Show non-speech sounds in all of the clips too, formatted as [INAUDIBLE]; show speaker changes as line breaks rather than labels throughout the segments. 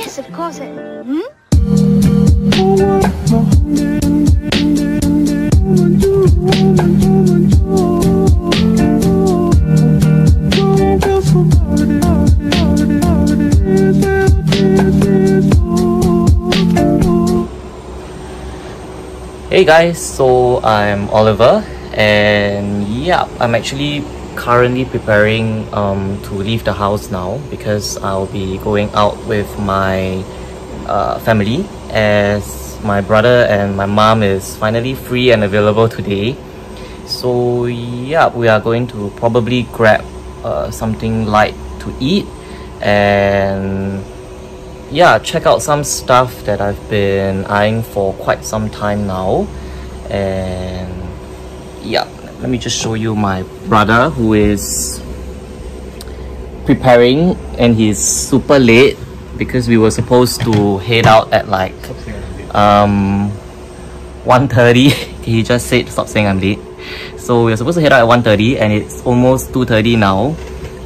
Yes, of course. It, hmm?
Hey guys, so I'm Oliver and yeah, I'm actually currently preparing um, to leave the house now because I'll be going out with my uh, family as my brother and my mom is finally free and available today. So yeah, we are going to probably grab uh, something light to eat and yeah, check out some stuff that I've been eyeing for quite some time now. And yeah, let me just show you my brother who is preparing and he's super late because we were supposed to head out at like um 1.30 [LAUGHS] he just said stop saying I'm late. So we are supposed to head out at 1.30 and it's almost 2.30 now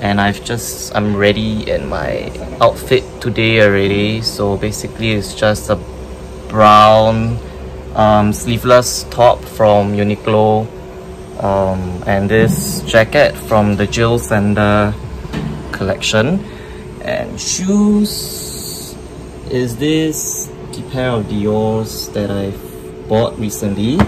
and I've just I'm ready in my outfit today already. So basically it's just a brown um, sleeveless top from Uniqlo um, and this jacket from the Jil Sander collection. And shoes is this the pair of Dior's that I bought recently?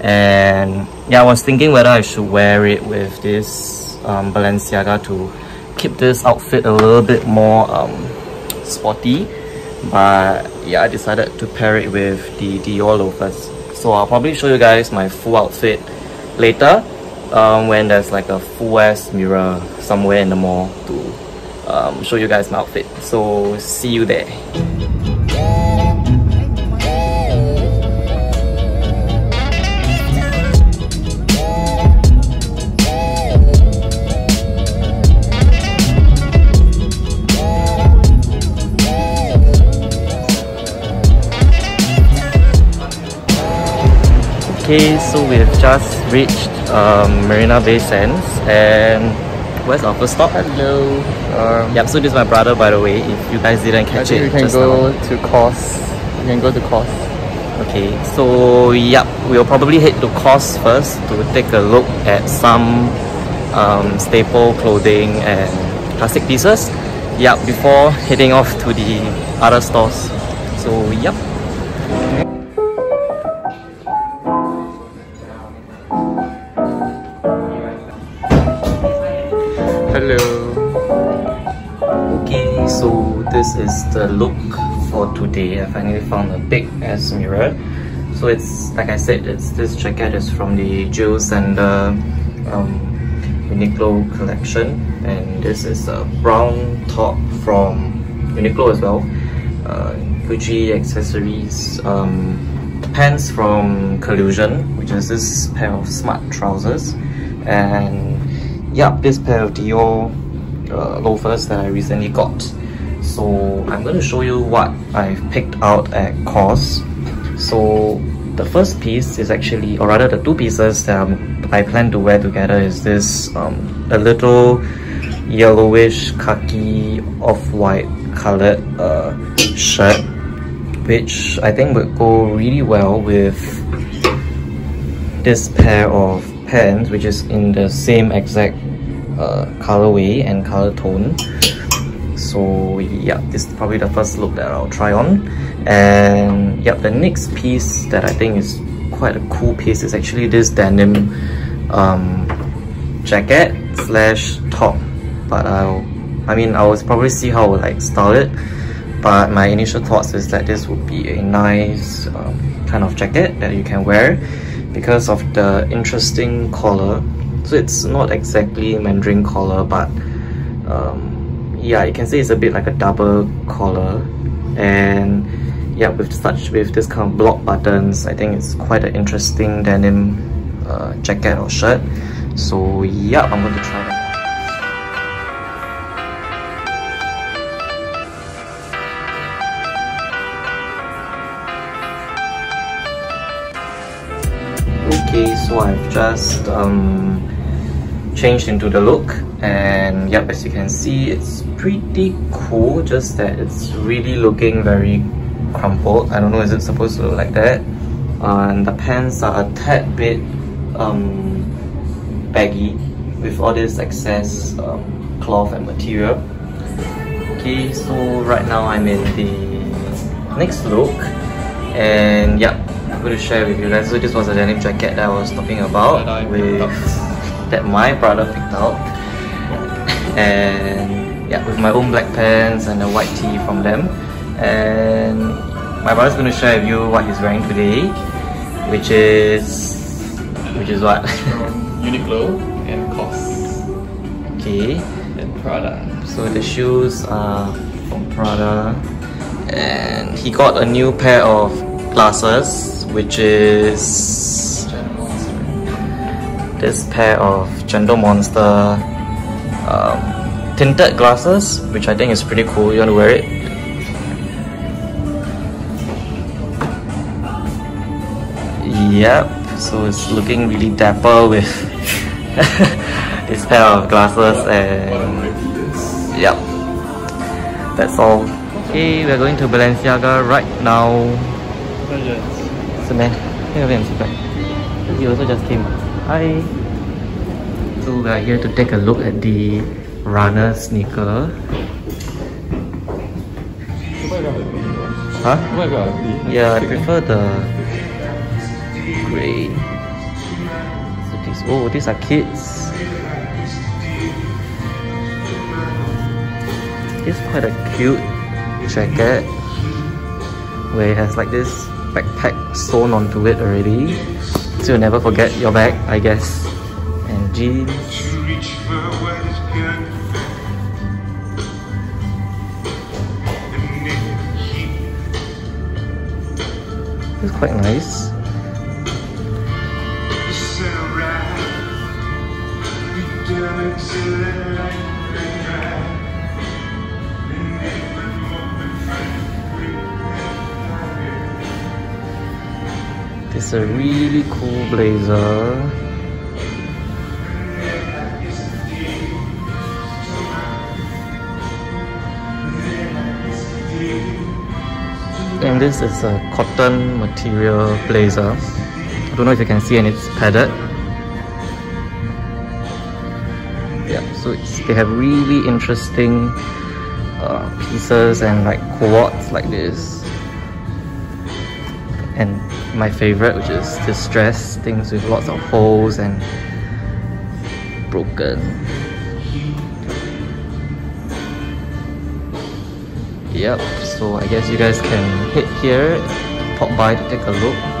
And yeah I was thinking whether I should wear it with this um, Balenciaga to keep this outfit a little bit more um, sporty. But yeah I decided to pair it with the Dior loafers. So I'll probably show you guys my full outfit later um, when there's like a full ass mirror somewhere in the mall to um, show you guys my outfit. So see you there Okay, so we've just reached um, Marina Bay Sands and where's our first stop?
Hello.
Um, yep, so this is my brother by the way, if you guys didn't catch it
we can go
now.
to COS. We can go to COS.
Okay, so yep, we'll probably head to COS first to take a look at some um, staple clothing and plastic pieces. Yep, before heading off to the other stores. So yep.
Hello.
Okay, so this is the look for today. I finally found a big ass mirror. So it's like I said, it's this jacket is from the Jil Sander um, Uniqlo collection, and this is a brown top from Uniqlo as well. Uh, Gucci accessories, um, pants from Collusion, which is this pair of smart trousers, and yeah, this pair of Dior uh, loafers that I recently got. So I'm going to show you what I've picked out at COS. So the first piece is actually, or rather the two pieces that I'm, I plan to wear together is this um, a little yellowish khaki off-white colored uh, shirt which I think would go really well with this pair of pants which is in the same exact uh, colorway and color tone. So yeah this is probably the first look that I'll try on. And yeah the next piece that I think is quite a cool piece is actually this denim um, jacket slash top. But I'll I mean I will probably see how I like style it but my initial thoughts is that this would be a nice um, kind of jacket that you can wear because of the interesting collar. So it's not exactly mandarin collar but um, yeah you can say it's a bit like a double collar. And yeah with such with this kind of block buttons I think it's quite an interesting denim uh, jacket or shirt. So yeah I'm going to try that I've just um, changed into the look and yep as you can see it's pretty cool just that it's really looking very crumpled. I don't know is it supposed to look like that? Uh, and the pants are a tad bit um, baggy with all this excess um, cloth and material. Okay so right now I'm in the next look and yep I'm going to share with you guys. So this was a denim jacket that I was talking about with [LAUGHS] that my brother picked out and yeah with my own black pants and a white tee from them. And my brother's going to share with you what he's wearing today which is which is what? [LAUGHS]
Uniqlo and COS
okay.
And Prada.
So the shoes are from Prada. And he got a new pair of glasses which is this pair of Gentle Monster um, tinted glasses which I think is pretty cool. You want to wear it? Yep so it's looking really dapper with [LAUGHS] this pair of glasses and yep that's all. Okay we're going to Balenciaga right now man he also just came. Hi. So we are here to take a look at the runner sneaker. Huh? Yeah I prefer the gray so these oh these are kids. It's quite a cute jacket. Where it has like this backpack sewn onto it already. So you'll never forget your bag I guess. And jeans. It's quite nice a really cool blazer. And this is a cotton material blazer. I don't know if you can see and it's padded. Yeah, so they have really interesting uh, pieces and like quads like this. And my favorite, which is distressed things with lots of holes and broken. Yep, so I guess you guys can hit here, pop by to take a look.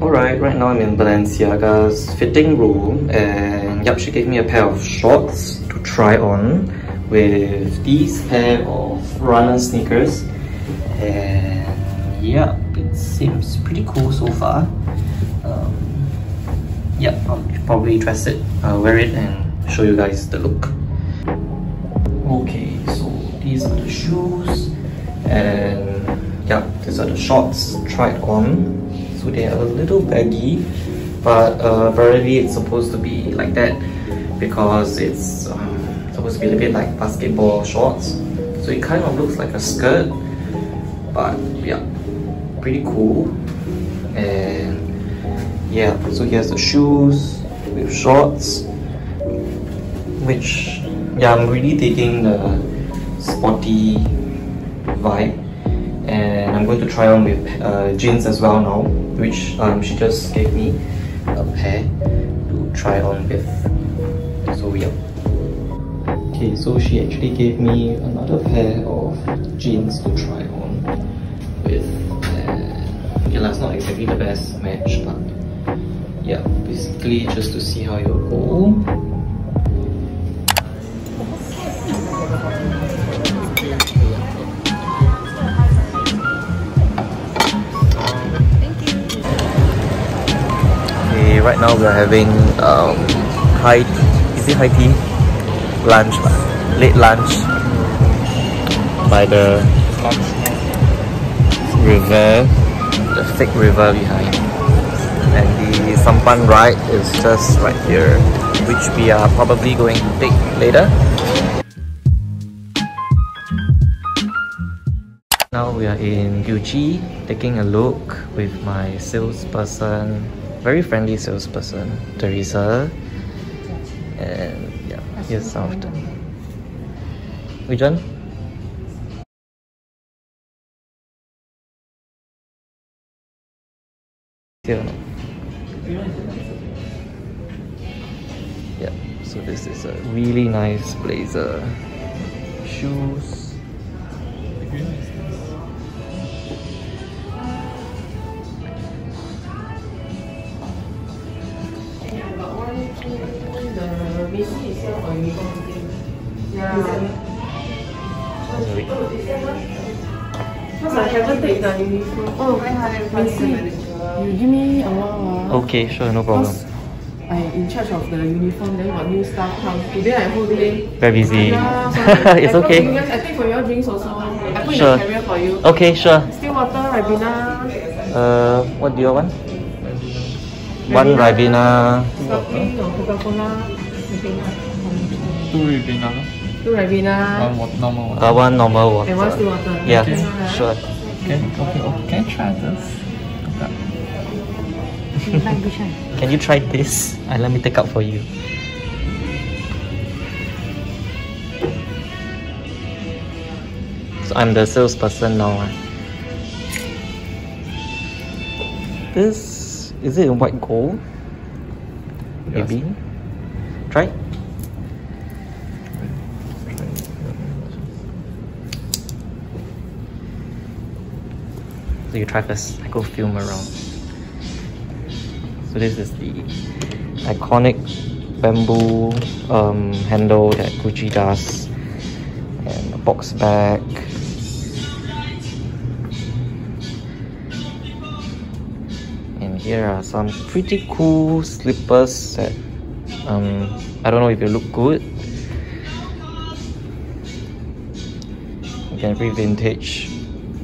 Alright, right now I'm in Balenciaga's fitting room and yep, she gave me a pair of shorts to try on with these pair of runner sneakers and yeah, it seems pretty cool so far. Um, yeah, I'll probably dress it, uh, wear it and show you guys the look. Okay, so these are the shoes and yeah, these are the shorts tried on. So they are a little baggy, but uh, apparently it's supposed to be like that because it's um, supposed to be a bit like basketball shorts. So it kind of looks like a skirt, but yeah, pretty cool. And yeah, so here's the shoes with shorts, which yeah, I'm really taking the sporty vibe and I'm going to try on with uh, jeans as well now which um, she just gave me a pair to try on with. So yeah. Okay, so she actually gave me another pair of jeans to try on with. And okay, that's not exactly the best match, but yeah, basically just to see how it will go. Right now we are having um, high is it high tea? Lunch late lunch by the river the thick river behind. And the sampan ride is just right here which we are probably going to take later. Now we are in Gucci taking a look with my salesperson very friendly salesperson Teresa and yeah here's some of them which one? Here. Yeah, so this is a really nice blazer. Shoes. Sorry.
Because I haven't taken the uniform. Oh, Macy, you give me a while. ah.
Okay, sure, no problem.
Because I in charge of the uniform, then got new staff come. Today I whole day.
Very busy.
Yeah, so [LAUGHS]
it's
I
okay.
you guys- I take for your drinks also. I put
Sure.
in the carrier for you.
Okay, sure.
Still water, Ribena.
Uh, what do you want? One Ribena.
Sparkling or Coca-Cola.
Two Ribena,
Two Ribena.
one wa- normal one.
Uh, one normal water.
And one still water.
Yeah,
Okay.
Sure.
Okay, okay, oh, can I try this?
Can you try this? And let me take out for you. So I'm the salesperson now. ah. This is it in white gold?
Yes.
Maybe. Try. So you try first. I go film around. So this is the iconic bamboo um, handle that Gucci does, and a box bag. Here are some pretty cool slippers that um, I don't know if they look good. Again, very vintage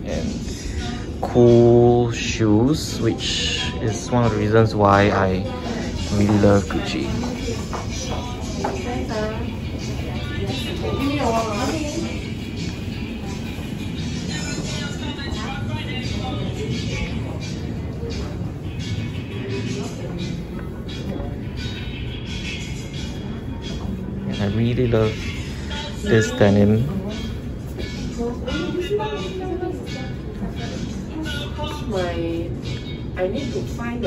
and cool shoes, which is one of the reasons why I really love Gucci. I really love this denim.
My, I need to find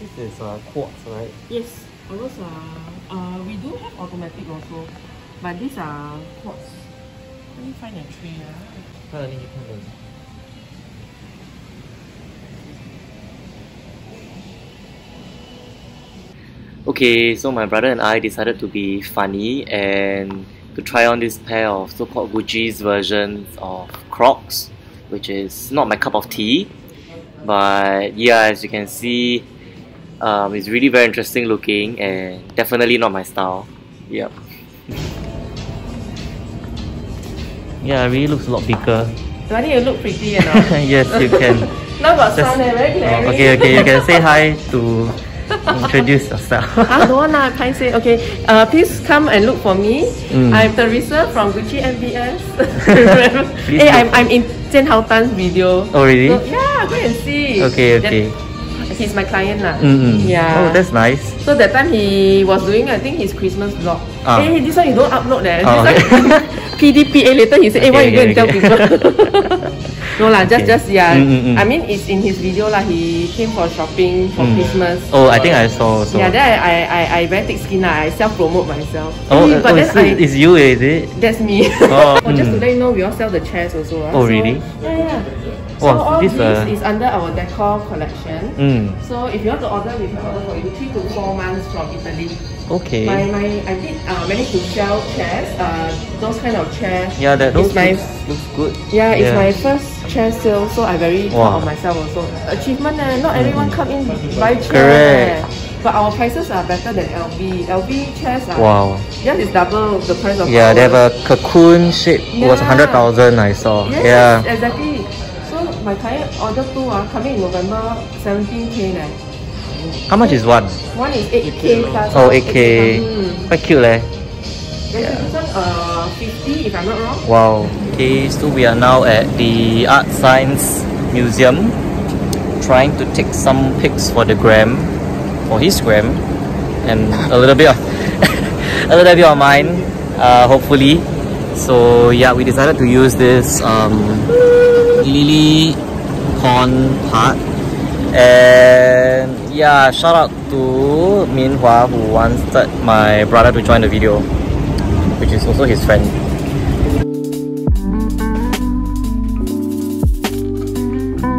This is uh, quartz, right?
Yes, those are, uh, we do have automatic also, but these are quartz. Let me find a tree. ah.
Okay, so my brother and I decided to be funny and to try on this pair of so-called Gucci's versions of Crocs, which is not my cup of tea. But yeah, as you can see, um, it's really very interesting looking and definitely not my style. Yep. [LAUGHS] yeah, it really looks a lot bigger.
Do I need to look pretty or not? [LAUGHS]
yes, you can. [LAUGHS]
now got sun eh, very glaring.
Okay, okay, you can say hi to [LAUGHS] introduce yourself. [LAUGHS]
Ah, don't want Pai say. Okay, uh, please come and look for me.
Mm.
I'm Teresa from Gucci MBS. [LAUGHS] Hey. I'm, I'm in Jian Hao Tan's video.
oh, really?
So, yeah, go and see.
Okay,
That-
okay.
He's my client lah.
Mm-mm.
Yeah.
Oh, that's nice.
So that time he was doing, I think his Christmas vlog.
Ah.
Hey, this one you don't upload eh.
Oh,
this one PDPA later he said, hey, why
Okay,
you go and
okay,
tell people? No lah, just
Okay.
just yeah.
Mm, mm, mm.
I mean it's in his video lah. He came for shopping for
Mm.
Christmas.
Oh, I think I saw. So.
Yeah, then I, I, I, very thick skin lah. I self promote myself.
Oh,
Eh,
uh,
but
oh
then
it's,
I,
it's you, is it?
that's me.
Oh, [LAUGHS]
oh, just to let you know, we all sell the chairs also. ah.
Oh,
So,
really?
Yeah, yeah. So
Wow,
all
this,
this,
uh,
is under our decor collection.
Mm.
So if you want to order, we can order for you three to four months from Italy.
Okay.
My, my I did uh, manage to sell chairs, uh, those kind of chairs.
yeah, that
It's
looks,
my
looks, looks good.
yeah, it's my first chair sale, so I very
Wow.
proud of myself also. Achievement, eh, not everyone come in buy chair.
Correct.
eh. But our prices are better than LV. LV chairs are
Wow.
Theirs is double the price of
Yeah, they have a cocoon shape. It was 100,000 I saw.
Yes,
Yeah.
exactly. So my client order two are coming in November 17k leh.
How much is one?
One is 8k plus.
Oh, 8k.
Mm.
Quite cute leh.
Then this one uh 50 if I'm not wrong.
Wow. Okay, so we are now at the Art Science Museum trying to take some pics for the gram, for his gram, and a little bit of [LAUGHS] a little bit of mine, uh, hopefully. So yeah, we decided to use this um, lily pond part. And yeah, shout out to Min Hua who wanted my brother to join the video, which is also his friend.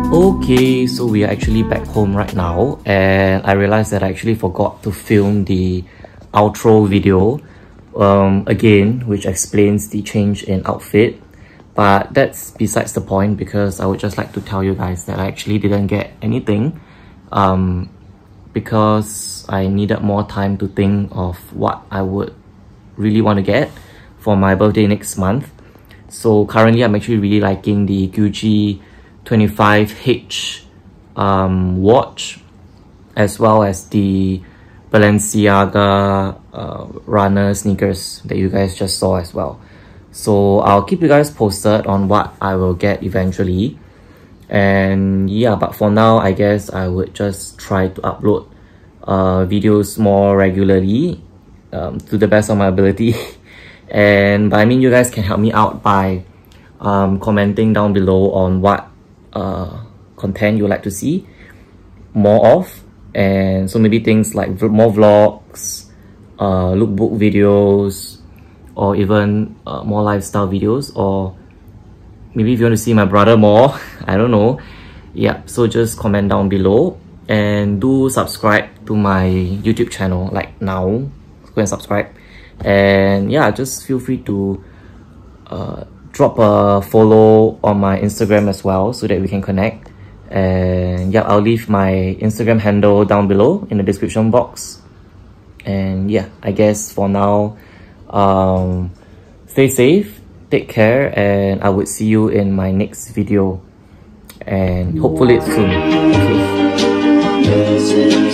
Okay, so we are actually back home right now and I realized that I actually forgot to film the outro video um, again, which explains the change in outfit. But that's besides the point because I would just like to tell you guys that I actually didn't get anything um, because I needed more time to think of what I would really want to get for my birthday next month. So currently I'm actually really liking the Gucci 25H um, watch as well as the Balenciaga uh, runner sneakers that you guys just saw as well. So I'll keep you guys posted on what I will get eventually. And yeah, but for now, I guess I would just try to upload uh, videos more regularly um, to the best of my ability. [LAUGHS] and but I mean, you guys can help me out by um, commenting down below on what uh, content you'd like to see more of. And so maybe things like more vlogs, uh, lookbook videos, or even uh, more lifestyle videos, or maybe if you want to see my brother more, [LAUGHS] I don't know. Yeah, so just comment down below and do subscribe to my YouTube channel like now. Go and subscribe. And yeah, just feel free to uh, drop a follow on my Instagram as well so that we can connect. And yeah, I'll leave my Instagram handle down below in the description box. And yeah, I guess for now, um, stay safe, take care, and I would see you in my next video. And hopefully it's soon. Okay crazy